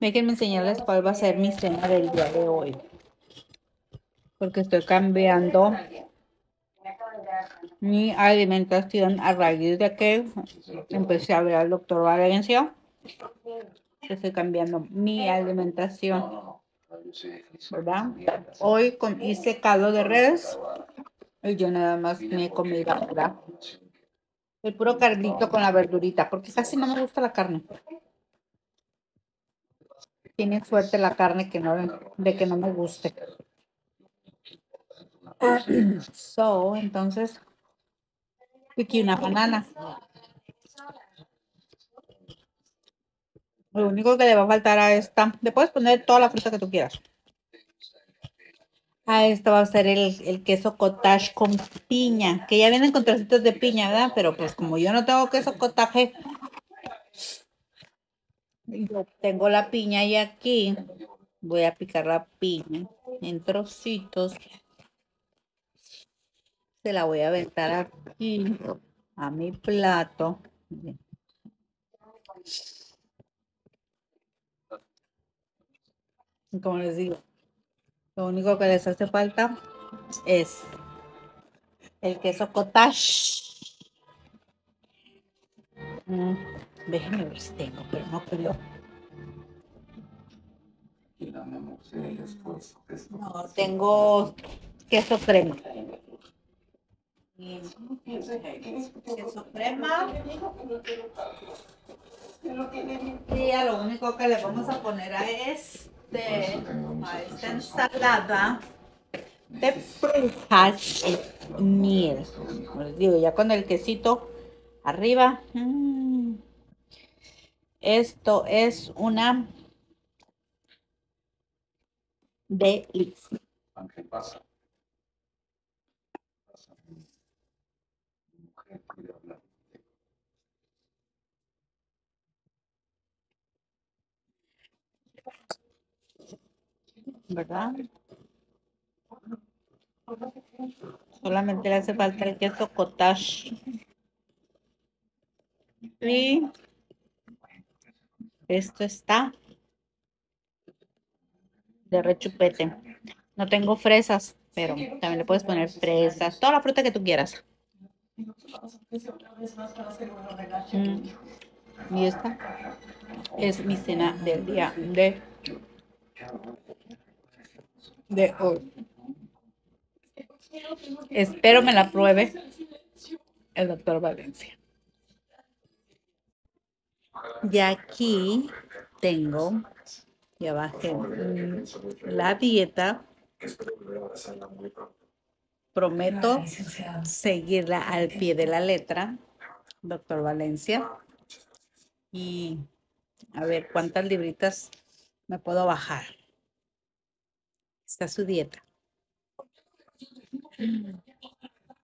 Déjenme enseñarles cuál va a ser mi cena del día de hoy. Porque estoy cambiando mi alimentación a raíz de que empecé a ver al doctor Valencia. Estoy cambiando mi alimentación. ¿Verdad? Hoy con, hice caldo de res y yo nada más me comí ¿verdad? El puro cardito con la verdurita, porque casi no me gusta la carne. Tiene suerte la carne que no, de que no me guste. So, entonces, aquí una banana. Lo único que le va a faltar a esta, le puedes poner toda la fruta que tú quieras. A esta va a ser el, queso cottage con piña, que ya vienen con trocitos de piña, ¿verdad? Pero pues como yo no tengo queso cottage, tengo la piña y aquí voy a picar la piña en trocitos se la voy a aventar aquí a mi plato. Como les digo, lo único que les hace falta es el queso cottage. Mm, déjenme ver si tengo, pero no creo. No, tengo queso crema queso crema. Y a lo único que le vamos a poner a este, a esta ensalada de frutas es miel. Les digo, ya con el quesito arriba. Mm, esto es una delicia. ¿verdad? Solamente le hace falta el queso cottage. Y esto está de rechupete. No tengo fresas, pero también le puedes poner fresas, toda la fruta que tú quieras. Mm. Y esta es mi cena del día de de hoy. Espero me la pruebe el doctor Valencia. Y aquí tengo, ya bajé la dieta. Prometo seguirla al pie de la letra, doctor Valencia. Y a ver cuántas libritas me puedo bajar está su dieta.